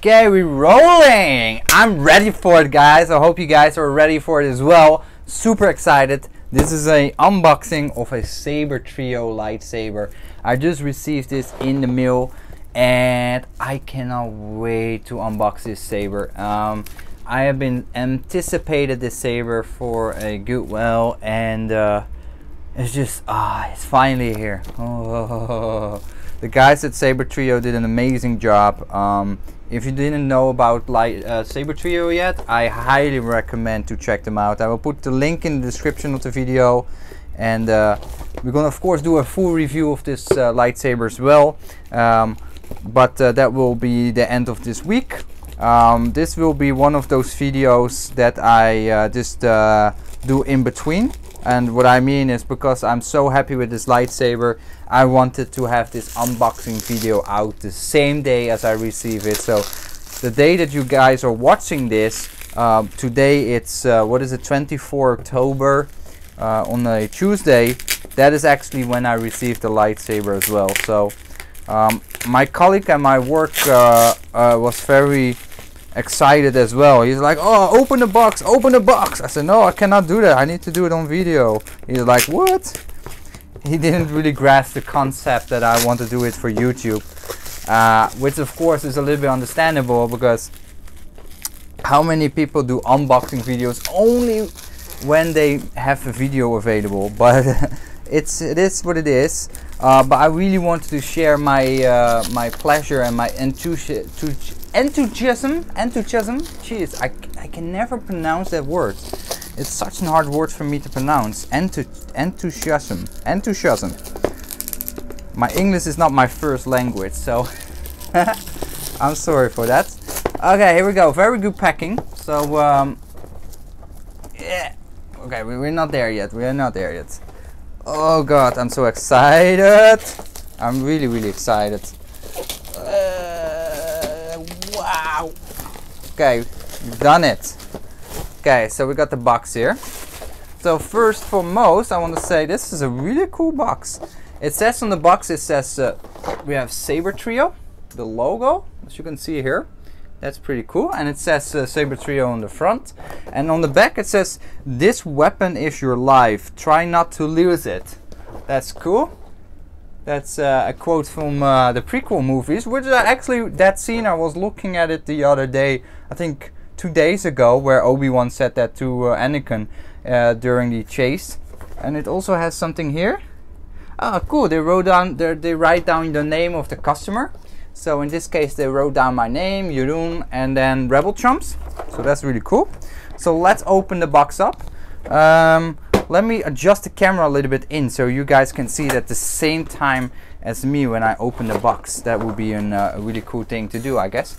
Okay, we're rolling. I'm ready for it, guys. I hope you guys are ready for it as well. Super excited. This is a unboxing of a Sabertrio lightsaber. I just received this in the mail and I cannot wait to unbox this saber. Um, I have been anticipated this saber for a good while and uh, it's just ah it's finally here. Oh, the guys at Sabertrio did an amazing job. Um, if you didn't know about light, uh, Sabertrio yet, I highly recommend to check them out. I will put the link in the description of the video. And uh, we're gonna of course do a full review of this uh, lightsaber as well. Um, but uh, that will be the end of this week. Um, this will be one of those videos that I uh, just uh, do in between and what I mean is because I'm so happy with this lightsaber I wanted to have this unboxing video out the same day as I receive it. So the day that you guys are watching this uh, today it's uh, what is it 24 October uh, on a Tuesday. That is actually when I received the lightsaber as well. So um, my colleague at my work uh, uh, was very excited as well. He's like, oh, open the box, open the box. I said, no, I cannot do that. I need to do it on video. He's like, what? He didn't really grasp the concept that I want to do it for YouTube. Uh, which of course is a little bit understandable because how many people do unboxing videos only when they have a video available but it's it is what it is uh, but I really wanted to share my uh, my pleasure and my enthusiasm enthusiasm enthusiasm jeez I, I can never pronounce that word. It's such a hard word for me to pronounce. Enthu enthusiasm enthusiasm. My English is not my first language so I'm sorry for that. Okay here we go. Very good packing. So um, yeah. Okay we, we're not there yet. We are not there yet. Oh god I'm so excited. I'm really really excited Wow. Okay, done it. Okay, so we got the box here. So first foremost, I want to say this is a really cool box. It says on the box, it says uh, we have Sabertrio, the logo, as you can see here. That's pretty cool. And it says uh, Sabertrio on the front. And on the back it says, this weapon is your life. Try not to lose it. That's cool. That's uh, a quote from uh, the prequel movies, which uh, actually that scene I was looking at it the other day, I think two days ago, where Obi-Wan said that to uh, Anakin uh, during the chase. And it also has something here. Ah, cool. They wrote down, they write down the name of the customer. So in this case, they wrote down my name, Jeroen, and then Rebelchumps. So that's really cool. So let's open the box up. Um, let me adjust the camera a little bit in so you guys can see it at the same time as me when I open the box. That would be an, uh, a really cool thing to do, I guess.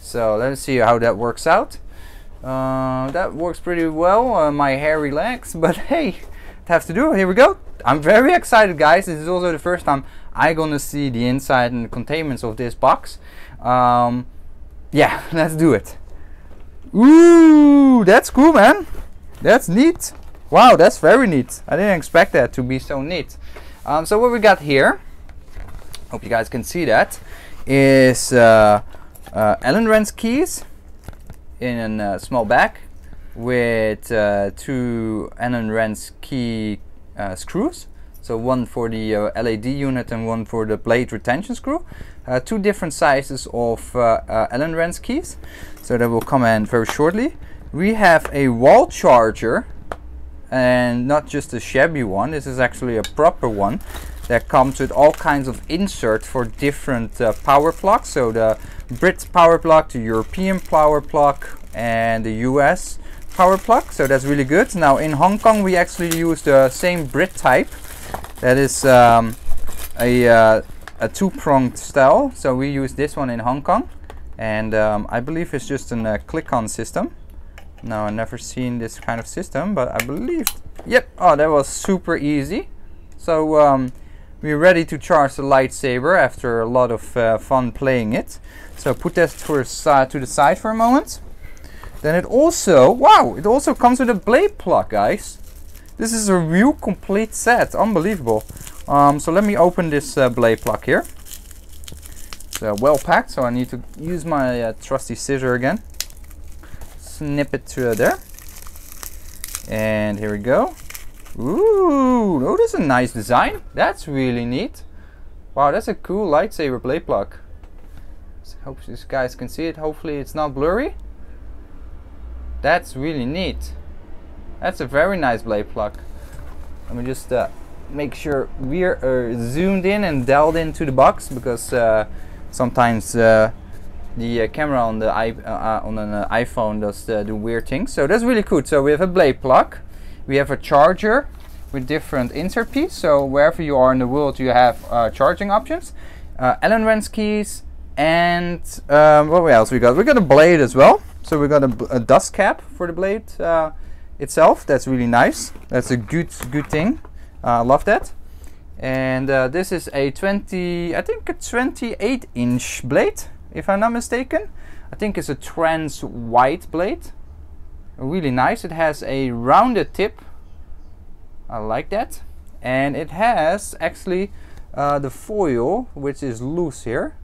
So let's see how that works out. Uh, that works pretty well, uh, my hair legs, but hey, it has to do. Here we go. I'm very excited, guys. This is also the first time I'm gonna see the inside and the containments of this box. Um, yeah, let's do it. Ooh, that's cool, man. That's neat. Wow, that's very neat. I didn't expect that to be so neat. Um, so what we got here, hope you guys can see that, is uh, uh, Allen wrench keys in a small bag with uh, two Allen wrench key uh, screws. So one for the uh, unit and one for the blade retention screw. Uh, two different sizes of uh, uh, Allen wrench keys. So that will come in very shortly. We have a wall charger and not just a shabby one. This is actually a proper one that comes with all kinds of inserts for different uh, power plugs. So the Brit power plug, the European power plug and the US power plug. So that's really good. Now in Hong Kong we actually use the same Brit type that is um, a, uh, a two-pronged style. So we use this one in Hong Kong. And um, I believe it's just a uh, click-on system. No, I've never seen this kind of system, but I believe... Yep, oh, that was super easy. So um, we're ready to charge the lightsaber after a lot of uh, fun playing it. So put that to the side for a moment. Then it also, wow, it also comes with a blade plug, guys. This is a real complete set, unbelievable. Um, so let me open this uh, blade plug here. So uh, well packed, so I need to use my uh, trusty scissor again. Snip it through there. And here we go. Ooh, oh, this is a nice design. That's really neat. Wow, that's a cool lightsaber blade plug. So hope you guys can see it. Hopefully it's not blurry. That's really neat. That's a very nice blade plug. Let me just uh, make sure we're uh, zoomed in and dialed into the box because uh, sometimes uh, the uh, camera on the uh, on an iPhone does do weird things. So that's really cool. So we have a blade plug, we have a charger with different insert piece. So wherever you are in the world, you have charging options, Allen wrench keys, and um, what else we got? We got a blade as well. So we got a, a dust cap for the blade itself. That's really nice. That's a good good thing. I uh, love that. And uh, this is a 20, I think a 28 inch blade, if I'm not mistaken. I think it's a trans white blade. Really nice. It has a rounded tip. I like that. And it has actually uh, the foil, which is loose here.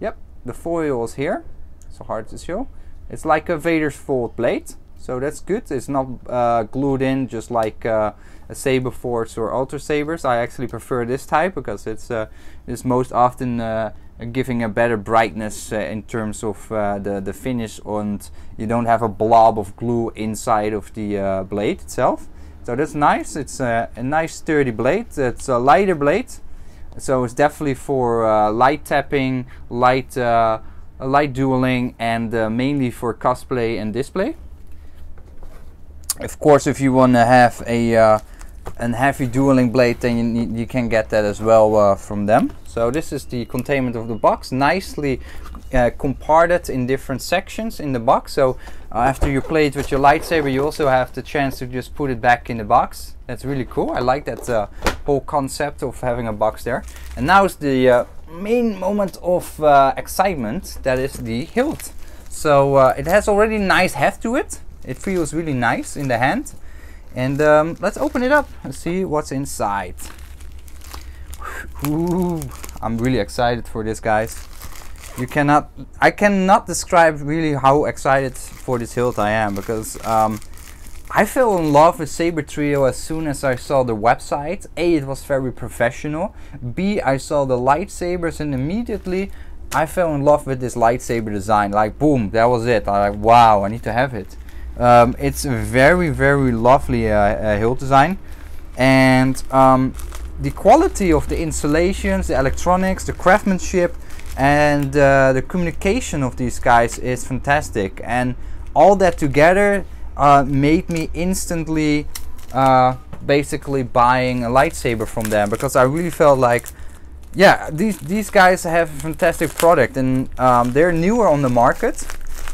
Yep, the foil is here. So hard to show. It's like a Vader's Vault blade. So that's good. It's not uh, glued in just like uh, a Saberforge or Ultrasabers. I actually prefer this type because it's uh, is most often uh, giving a better brightness uh, in terms of uh, the the finish, and you don't have a blob of glue inside of the blade itself. So that's nice. It's a, a nice sturdy blade. It's a lighter blade, so it's definitely for light tapping, light light dueling, and mainly for cosplay and display of course if you want to have a uh, and heavy dueling blade then you, need, you can get that as well uh, from them. So this is the containment of the box nicely uh, comparted in different sections in the box. So uh, after you play it with your lightsaber you also have the chance to just put it back in the box. That's really cool. I like that uh, whole concept of having a box there. And now is the uh, main moment of uh, excitement that is the hilt. So it has already nice heft to it it feels really nice in the hand and um, let's open it up and see what's inside. Ooh, I'm really excited for this, guys. You cannot, I cannot describe really how excited for this hilt I am because um, I fell in love with Sabertrio as soon as I saw the website. A, it was very professional. B, I saw the lightsabers and immediately I fell in love with this lightsaber design. Like, boom, that was it. I like, wow, I need to have it. Um, it's a very, very lovely uh, uh, hilt design. And um, the quality of the installations, the electronics, the craftsmanship, and uh, the communication of these guys is fantastic. And all that together uh, made me instantly uh, basically buying a lightsaber from them because I really felt like yeah these these guys have a fantastic product and um, they're newer on the market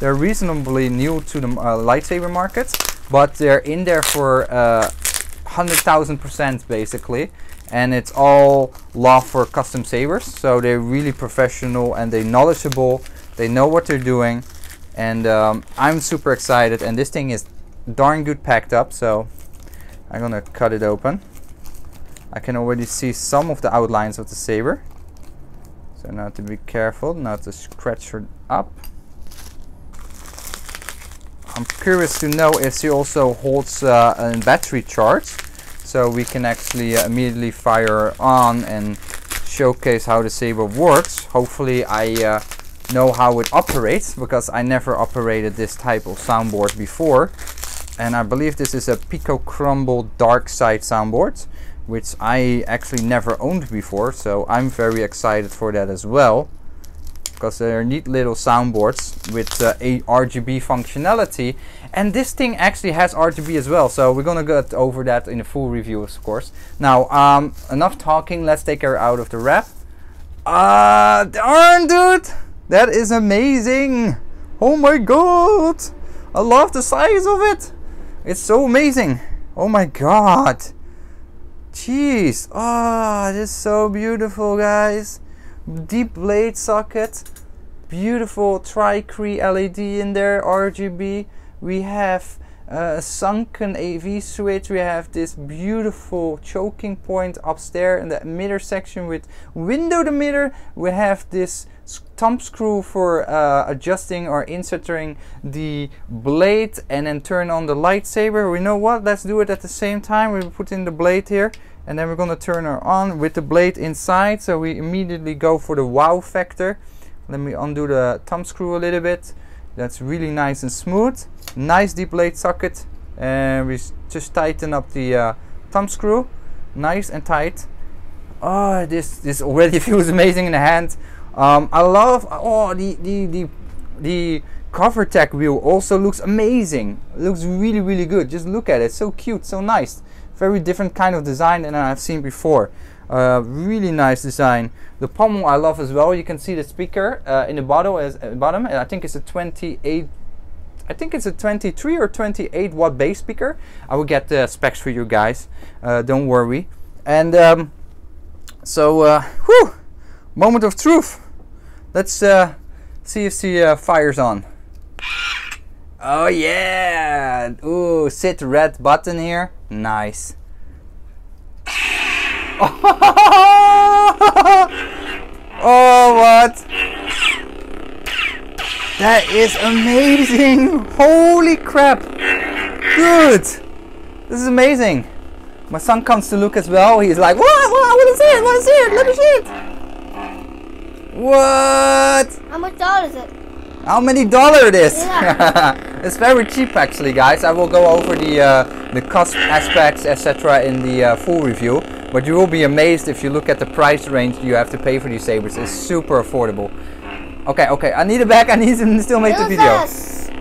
they're reasonably new to the uh, lightsaber market, but they're in there for 100,000% uh, basically. And it's all love for custom sabers. So they're really professional and they're knowledgeable. They know what they're doing. And um, I'm super excited. And this thing is darn good packed up. So I'm gonna cut it open. I can already see some of the outlines of the saber. So now to be careful not to scratch it up. I'm curious to know if she also holds uh, a battery charge so we can actually uh, immediately fire on and showcase how the saber works. Hopefully I uh, know how it operates because I never operated this type of soundboard before and I believe this is a Pico Crumble Dark Side soundboard which I actually never owned before so I'm very excited for that as well because they're neat little soundboards with uh, a RGB functionality. And this thing actually has RGB as well so we're gonna get over that in a full review of course. Now um, enough talking let's take her out of the wrap ah uh, darn dude! That is amazing! Oh my god! I love the size of it! It's so amazing! Oh my god! Jeez! Ah oh, this is so beautiful guys deep blade socket beautiful tri Cree LED in there RGB we have uh, sunken AV switch. We have this beautiful choking point upstairs in the emitter section with window emitter. We have this thumb screw for uh, adjusting or inserting the blade and then turn on the lightsaber. We know what, let's do it at the same time. We put in the blade here and then we're gonna turn her on with the blade inside. So we immediately go for the wow factor. Let me undo the thumb screw a little bit. That's really nice and smooth. Nice deep blade socket. And we just tighten up the uh, thumb screw. Nice and tight. Oh, this, this already feels amazing in the hand. Um, I love, oh, the, the, the, the Covertec wheel also looks amazing. Looks really, really good. Just look at it. So cute, so nice. Very different kind of design than I've seen before. Uh, really nice design. The pommel I love as well. You can see the speaker uh, in the bottom. As, uh, bottom. I think it's a 28. I think it's a 23 or 28 watt bass speaker. I will get the specs for you guys. Uh, don't worry. And um, so, uh, whew, moment of truth. Let's uh, see if the fire's on. Oh yeah! Ooh, sit red button here. Nice. oh, what? That is amazing! Holy crap! Good! This is amazing. My son comes to look as well. He's like, what? what? I want to see it! I want to see it! Let me see it! What? How much dollar is it? How many dollar it is? Yeah. it's very cheap actually, guys. I will go over the uh, the cost aspects, etc., in the uh, full review. But you will be amazed if you look at the price range you have to pay for these sabers. It's super affordable. Okay, okay. I need it back. I need to still make the video.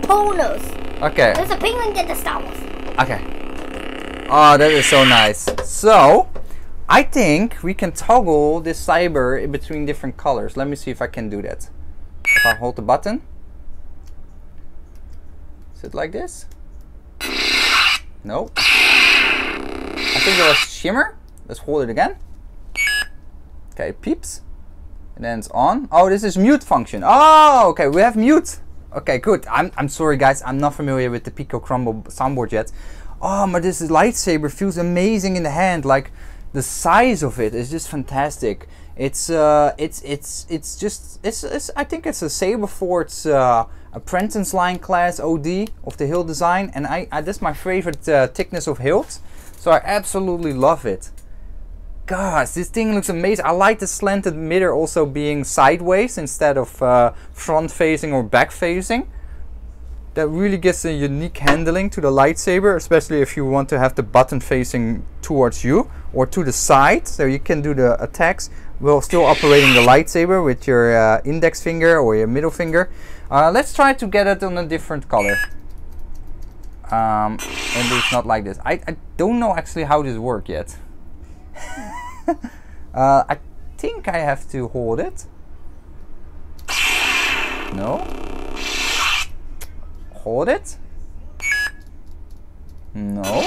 Polos. Okay. There's a penguin get the Star Wars. Okay. Oh, that is so nice. So, I think we can toggle this in between different colors. Let me see if I can do that. If I hold the button. Is it like this? No. I think it was shimmer. Let's hold it again. Okay, peeps. And then it's on. Oh, this is mute function. Oh, okay, we have mute. Okay, good. I'm, I'm sorry, guys. I'm not familiar with the Pico Crumble soundboard yet. Oh, but this lightsaber feels amazing in the hand. Like, the size of it is just fantastic. It's uh, it's it's it's just it's, it's I think it's a Saberforge uh, apprentice line class OD of the hilt design, and I, I that's my favorite uh, thickness of hilt, so I absolutely love it. Gosh, this thing looks amazing. I like the slanted emitter also being sideways instead of uh, front facing or back facing. That really gives a unique handling to the lightsaber, especially if you want to have the button facing towards you or to the side, so you can do the attacks while still operating the lightsaber with your uh, index finger or your middle finger. Uh, let's try to get it on a different color. Um, maybe it's not like this. I, I don't know actually how this works yet. uh, I think I have to hold it. No? Hold it? No?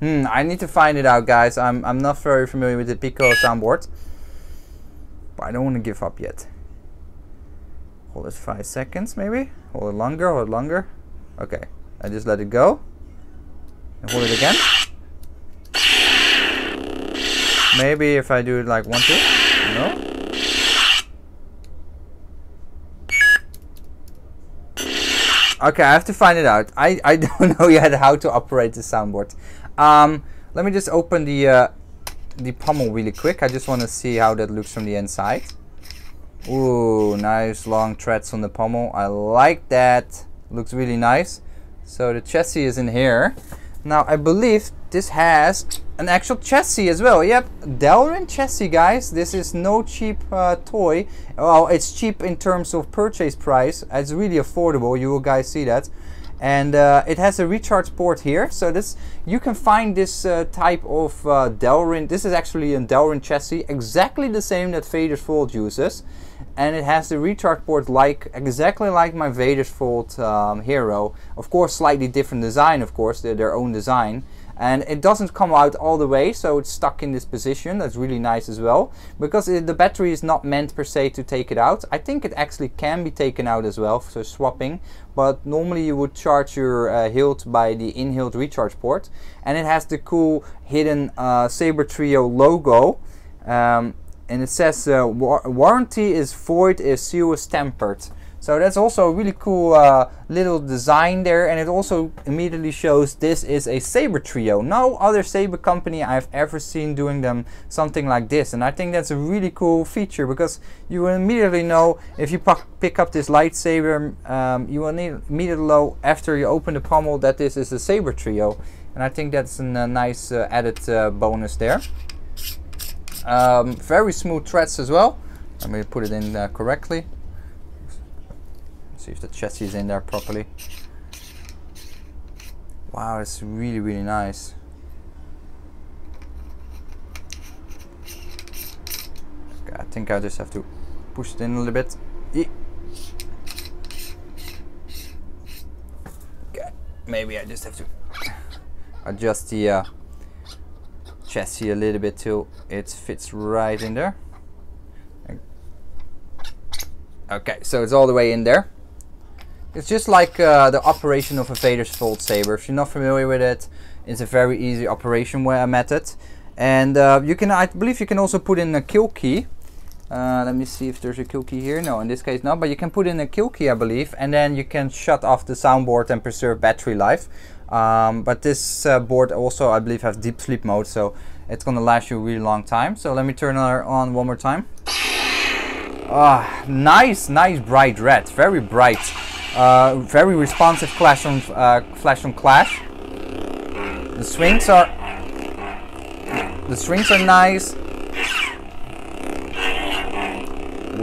Hmm, I need to find it out, guys. I'm, I'm not very familiar with the Pico soundboard. But I don't want to give up yet. Hold it five seconds, maybe? Hold it longer, hold it longer. Okay, I just let it go. And hold it again. Maybe if I do it like one, two. No? Okay, I have to find it out. I, I don't know yet how to operate the soundboard. Um, let me just open the uh, the pommel really quick. I just want to see how that looks from the inside. Ooh, nice long threads on the pommel. I like that. Looks really nice. So the chassis is in here. Now I believe this has an actual chassis as well. Yep, Delrin chassis, guys. This is no cheap uh, toy. Well, it's cheap in terms of purchase price. It's really affordable. You will guys see that. And uh, it has a recharge port here. So this you can find this uh, type of uh, Delrin. This is actually a Delrin chassis, exactly the same that Vader's Vault uses and it has the recharge port like exactly like my Vader's Vault um, Hero. Of course, slightly different design, of course, their own design. And it doesn't come out all the way so it's stuck in this position. That's really nice as well. Because it, the battery is not meant per se to take it out. I think it actually can be taken out as well so swapping. But normally you would charge your uh, hilt by the in-hilt recharge port. And it has the cool hidden uh, Sabertrio logo. Um, and it says uh, war warranty is void if seal is tempered so that's also a really cool uh, little design there and it also immediately shows this is a Sabertrio. No other Saber company I've ever seen doing them something like this and I think that's a really cool feature because you will immediately know if you pick up this lightsaber um, you will need immediately know after you open the pommel that this is a Sabertrio and I think that's a nice uh, added uh, bonus there. Um, very smooth threads as well. Let me put it in uh, correctly. See if the chassis is in there properly. Wow, it's really, really nice. Okay, I think I just have to push it in a little bit. Okay, maybe I just have to adjust the uh, chassis a little bit till it fits right in there. Okay, so it's all the way in there. It's just like uh, the operation of a Vader's Vault Saber. If you're not familiar with it, it's a very easy operation method. And uh, you can, I believe you can also put in a kill key. Uh, let me see if there's a kill key here. No, in this case not, but you can put in a kill key, I believe, and then you can shut off the soundboard and preserve battery life. Um, but this uh, board also, I believe, has deep sleep mode, so it's gonna last you a really long time. So let me turn it on one more time. Ah, nice, nice bright red, very bright. Uh, very responsive Clash on uh, Flash on Clash. The swings are the swings are nice.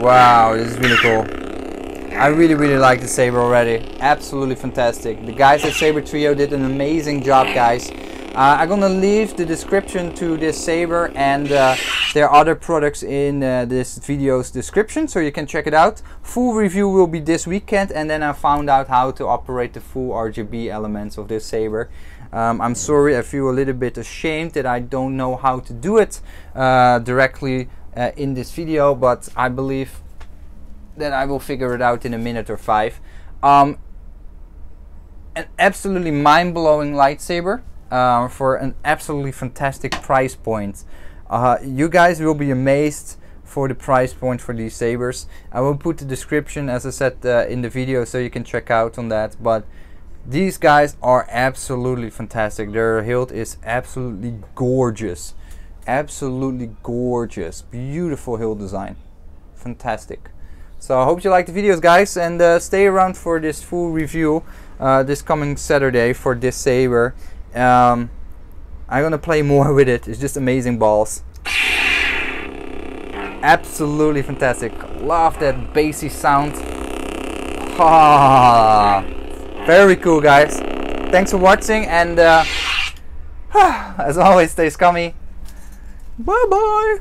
Wow, this is really cool. I really really like the Saber already. Absolutely fantastic. The guys at Sabertrio did an amazing job, guys. Uh, I'm gonna leave the description to this Saber and uh, there are other products in uh, this video's description so you can check it out. Full review will be this weekend and then I found out how to operate the full RGB elements of this Saber. Um, I'm sorry, I feel a little bit ashamed that I don't know how to do it uh, directly uh, in this video but I believe that I will figure it out in a minute or five. Um, an absolutely mind-blowing lightsaber uh, for an absolutely fantastic price point. Uh, you guys will be amazed for the price point for these sabers. I will put the description as I said uh, in the video so you can check out on that. But these guys are absolutely fantastic. Their hilt is absolutely gorgeous. Absolutely gorgeous. Beautiful hilt design. Fantastic. So I hope you like the videos guys and uh, stay around for this full review uh, this coming Saturday for this saber um, I'm gonna play more with it. It's just amazing balls. Absolutely fantastic. Love that bassy sound. Ah, very cool, guys. Thanks for watching, and uh, as always, stay scummy. Bye bye.